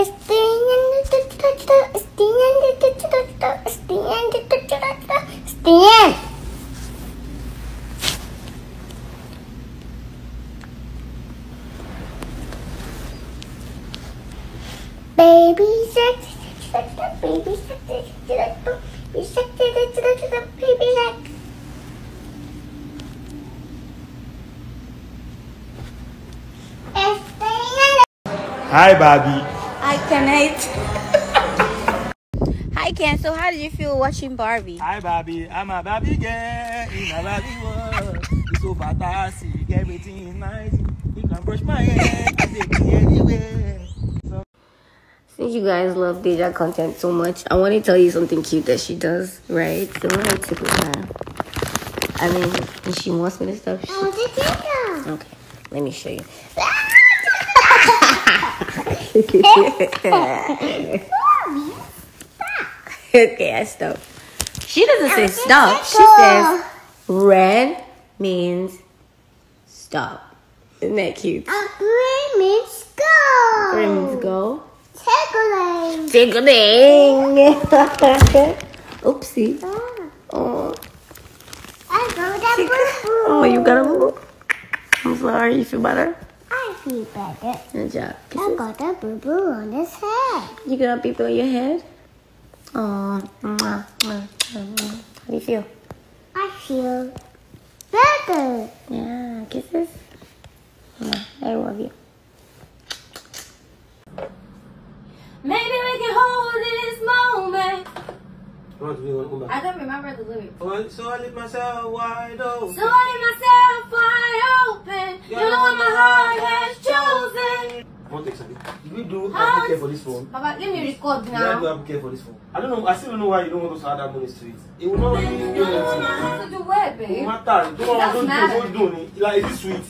End. Baby shark, baby shark, baby shark, baby shark. Hi, Barbie. Hi, Kenneth. Hi, Ken. So, how did you feel watching Barbie? Hi, Barbie. I'm a Barbie girl in a Barbie world. It's so fantastic. Everything is nice. You can brush my hair. Take me anywhere. So, Since you guys love Deja content so much, I want to tell you something cute that she does, right? So when I took with her, I mean, and she wants me to stop. She, oh, I want to take them. okay, let me show you. Ah! Okay, I stop. She doesn't say stop. She says red means stop. Isn't that cute? A green means go. Red means go. Tickling. Tickling. Oopsie. Ah. Oh. I go that Oh, you got a boo. I'm sorry. You feel better? Good job. I got a boo boo on his head. You got people on your head? Oh, mwah, mwah, mwah. how do you feel? I feel better. Yeah, kisses. I love you. Want to one I don't remember the lyrics. Oh, so I leave myself wide open. So I leave myself wide open. You're the one my heart has chosen. Want to take something. Did we do Care for this phone? Baba, let me record Did I do now. Care for this phone? I don't know. I still don't know why you don't want us to add that money to it. It will not really do one anything. I have to do what, babe? matter. Don't don't mad. don't do it. Like is it sweet?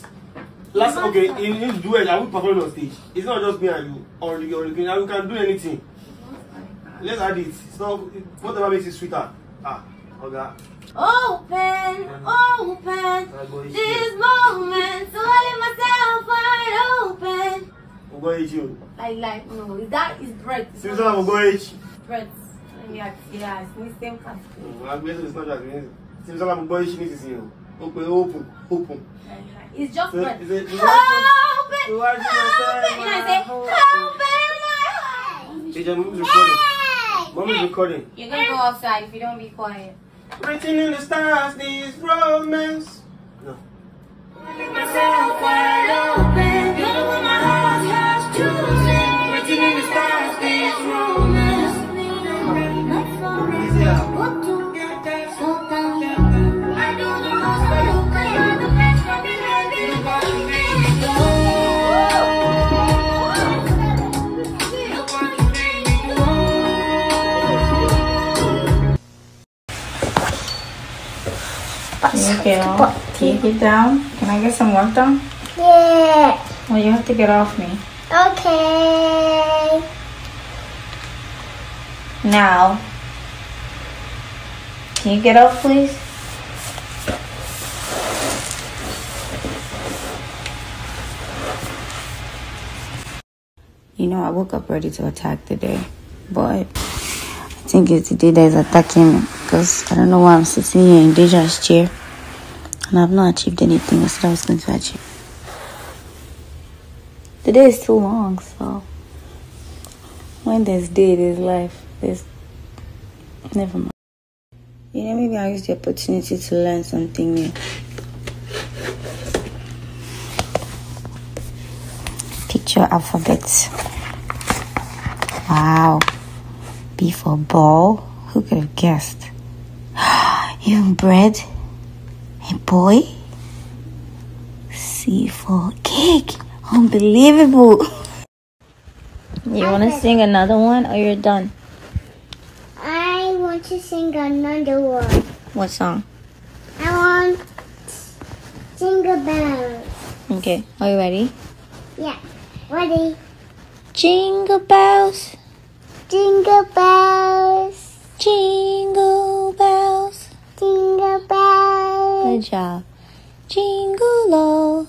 Last It okay, you to do it. I will perform on stage. It's not just me and you on the on the You can do anything. Let's add it. It's not whatever makes it sweeter. Ah, okay. Open, open. go eat This moment. So I leave myself wide open. We'll go eat you. Like, like, no, that is bread. It's Since not I'm go eat. bread. Yeah, yeah, it's the same category. I'm going to not just Since I'm go eat, she needs to see you. Open, open, open. It's just So, bread. is it- is it- Open, So why do you open. say You know, I say, my- open my heart. DJ, mommy's recording. Mommy's recording. You're gonna go outside if you don't be quiet. Written in the stars, these romance. No. Okay, well, can you get down? Can I get some work done? Yeah. Well, you have to get off me. Okay. Now. Can you get off, please? You know, I woke up ready to attack today, but I think it's the day that is attacking me because I don't know why I'm sitting here in Deja's chair and I've not achieved anything I said I was going to achieve. The day is too long, so when there's day, there's life. There's never mind. You know, maybe I'll use the opportunity to learn something new. Picture alphabet. Wow. B for ball. Who could have guessed? Even bread. A boy. C for cake. Unbelievable. You want to sing another one or you're done? I want to sing another one. What song? I want Jingle Bells. Okay. Are you ready? Yeah. Ready? Jingle bells, Jingle bells. jingle bells. Jingle bells. Good job. Jingle all,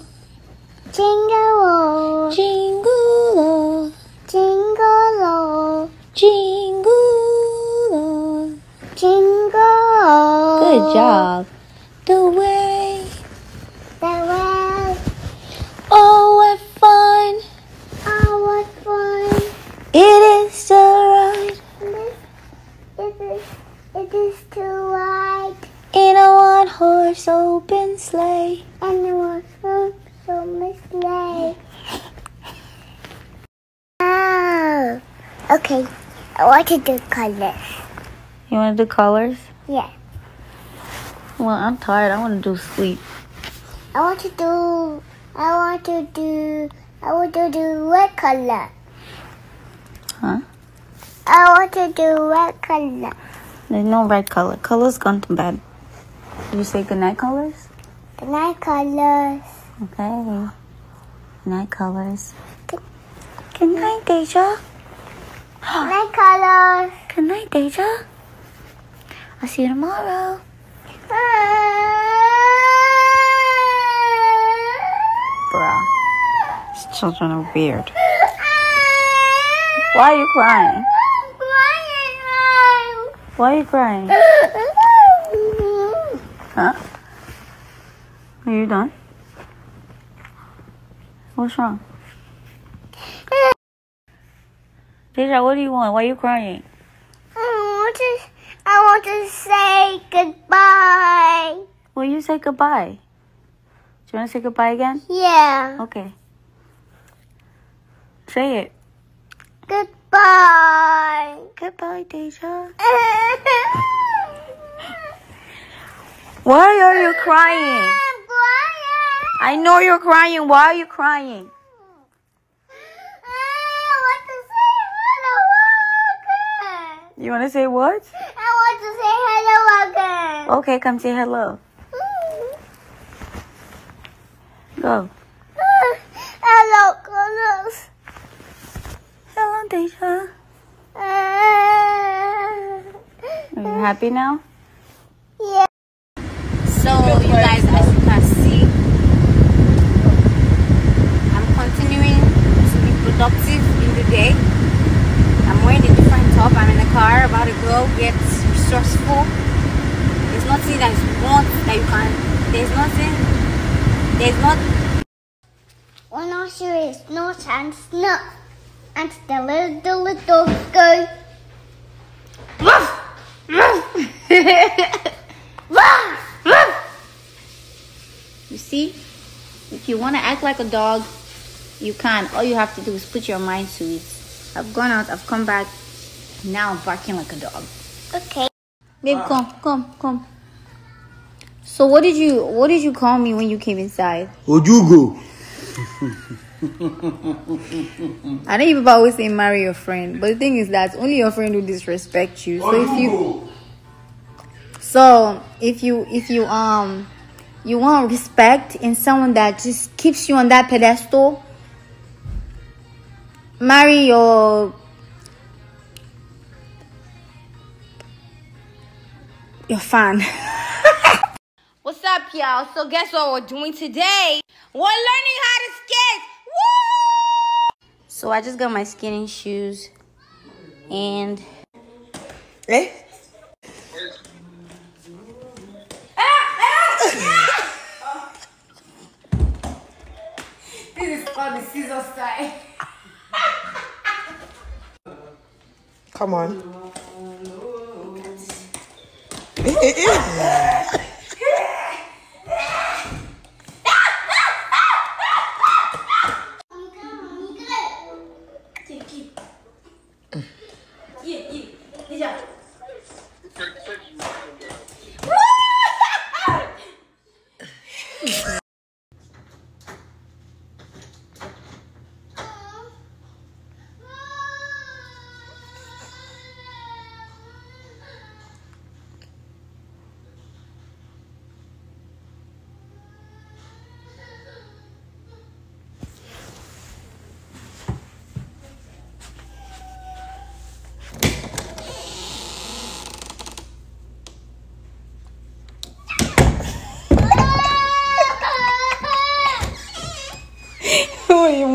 Jingle all. jingle all. Jingle Jingle. all- Jingle. Good job. The way. The way. Oh, what fun Oh, what fun. it is to ride This, it is, it is to ride. in a one horse open sleigh. And it was so, so mislay. Oh. Okay. I want to do colors. You want to do colors? Yeah. Well, I'm tired. I want to do sleep. I want to do. I want to do. I want to do red color. Huh? I want to do red color. There's no red color. Colors gone to bed. Did you say goodnight colors? The night colors. Okay. Night colors. Good night, Deja. Night colors. Good night, Deja. I'll see you tomorrow. Bruh. These children are weird. Why are you crying? Why are you crying? Huh? Are you done? What's wrong? Deja, what do you want? Why are you crying? I want to. I want to say goodbye. Will you say goodbye? Do you want to say goodbye again? Yeah. Okay. Say it. Goodbye. Goodbye, Deja. Why are you crying? I know you're crying. Why are you crying? I want to say hello. You want to say what? I want to say hello again. Okay, come say hello. Go. Hello, colors. Hello, Deja. Are you happy now? Yeah. So you guys, as you can see, I'm continuing to be productive in the day. I'm wearing a different top. I'm in the car about to go get resourceful. There's nothing that you want that you can. There's nothing. There's not. When I see is not and snuff, and the little, the little dogs go. You see, if you want to act like a dog, you can. All you have to do is put your mind to it. I've gone out. I've come back. Now I'm barking like a dog. Okay. Babe, come, come, come. So what did you what did you call me when you came inside? Ojugo. I know people always say marry your friend, but the thing is that only your friend will disrespect you. So if you so if you if you um you want respect in someone that just keeps you on that pedestal, marry your your fan. What's up, y'all? So guess what we're doing today? We're learning how to skate. Woo! So I just got my skating shoes and Eh? this is called the scissor style. Come on. Eh, eh, eh.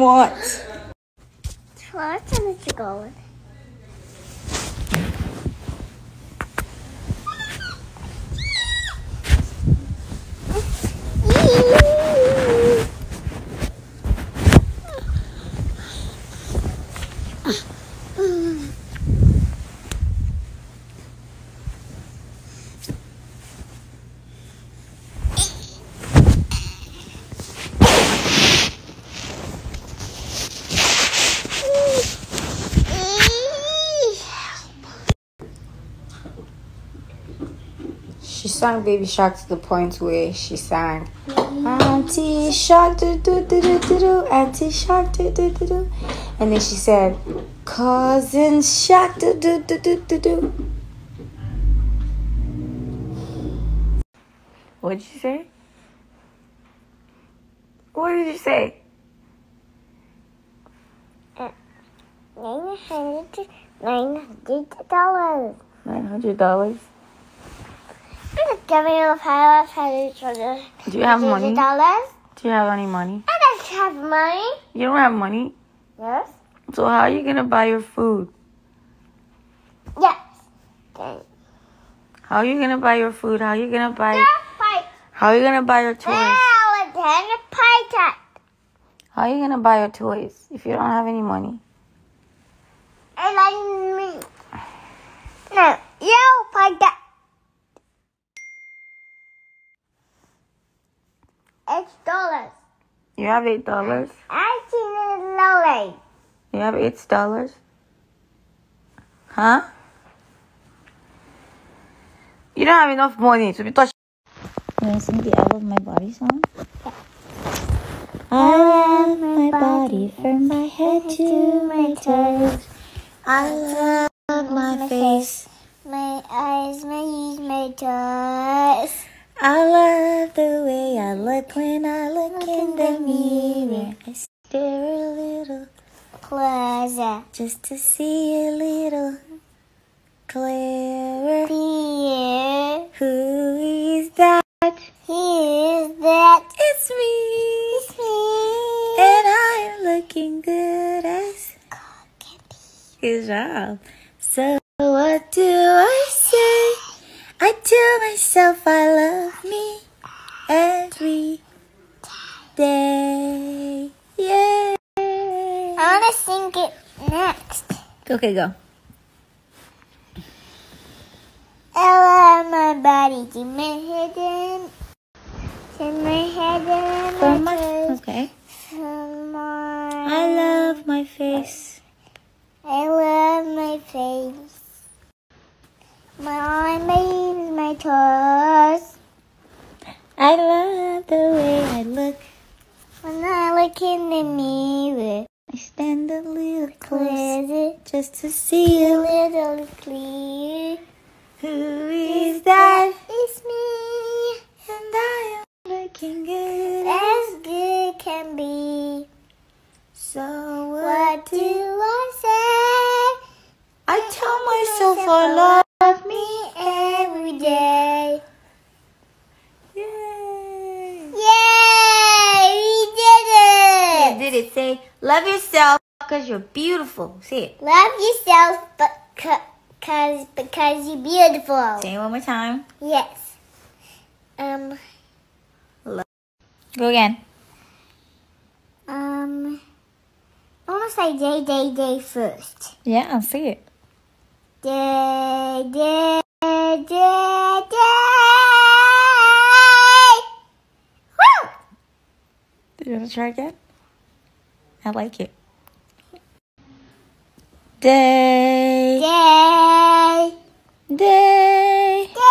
What do you want? First, I need to go. She sang Baby Shark to the point where she sang Auntie Shark do do do do do do Auntie Shark do do do do and then she said Cousin Shark do do do do do do What did you say? What did you say? Nine hundred, nine hundred dollars. Nine hundred dollars. Giving you five hundred dollars. Do you have money? dollars? Do you have any money? I don't have money. You don't have money. Yes. So how are you gonna buy your food? Yes. How are you gonna buy your food? How are you gonna buy? How are you gonna buy your toys? Well, then a pie How are you gonna buy your toys if you don't have any money? I like me. No, you pie that. Eight dollars. You have eight dollars. Eighteen dollars. You have eight dollars. Huh? You don't have enough money to be touching. You wanna sing the I Love My Body song? I love my body from my head to my toes. I love my face. My eyes, my ears, my toes. I love the way I look when I look in the mirror. I stare a little Closer. just to see a little clearer. Here. Who is that? Here's that. It's me. It's me. And I'm looking good as his job. So what do I say? I tell myself I love me every day. Yeah. I want to sing it next. Okay, go. I love my body to my head in. to my head in. From my okay. From my I love my face. I love my face. My eye, my toes. I love the way I look. When I look in the mirror, I stand a little close closer, just to see a little clear. Who is that? It's me, And I am looking good. as good can be. So What what do do I say? I tell myself I love me? every day. Yay! Yay! We did it! We Did it say love yourself because you're beautiful? Say it. Love yourself, but because because you're beautiful. Say it one more time. Yes. Um. Go again. Um. I want to say day, day, day first. Yeah, I'll say it. Day, day, day, day. Woo! Do you want to try again? I like it. Day, Day, day. day.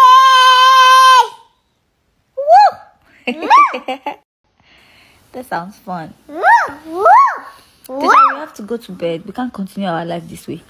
Woo! that sounds fun. Woo, woo. Teacher, we have to go to bed. We can't continue our life this way.